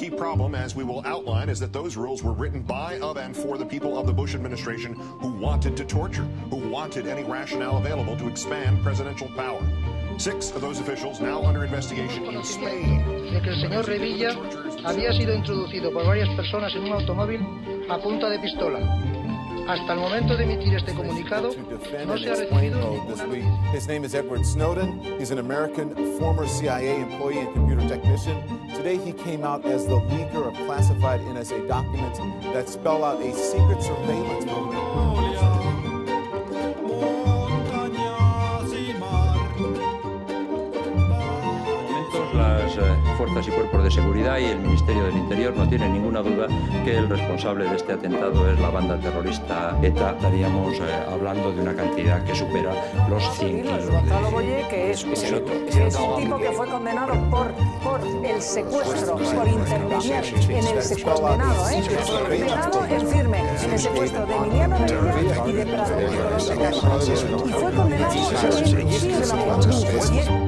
key problem, as we will outline, is that those rules were written by, of, and for the people of the Bush administration who wanted to torture, who wanted any rationale available to expand presidential power. Six of those officials now under investigation in Spain. De que el señor Revilla había sido introducido por varias personas en un automóvil a punta de pistola. Hasta el momento de emitir este comunicado, no se ha recibido ninguna... His name is Edward Snowden. He's an American former CIA employee and computer technician. Today he came out as the leaker of classified NSA documents that spell out a secret surveillance program. Fuerzas y cuerpos de seguridad y el Ministerio del Interior no tienen ninguna duda que el responsable de este atentado es la banda terrorista ETA. Estaríamos eh, hablando de una cantidad que supera los 100 kilos. de- Gonzalo Boye, que es, un tipo que fue condenado por, por el secuestro, por intermediar en el secuestro, condenado, ¿eh? condenado en firme en el secuestro de Emiliano y de Prado. Y fue condenado en el de la.